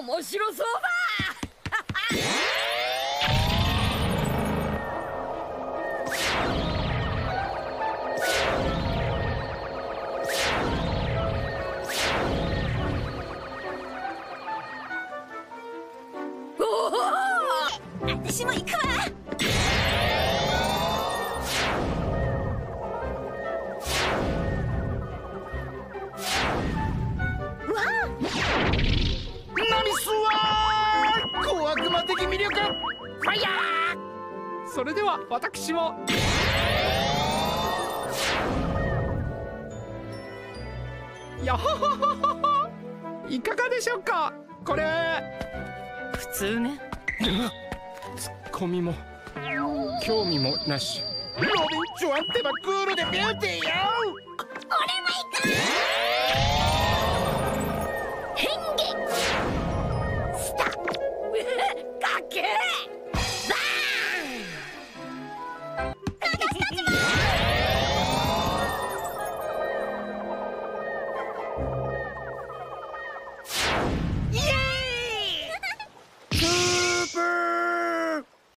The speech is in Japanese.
面白そうだ。私も行くわわナ的魅力ファイヤそれでは私も。やほほほほほいかがでしょうか？これ。普通ね。ツッコミも興味もなし。ーロビンチュアンってばクールでビューティーよ！俺も行く！変化 you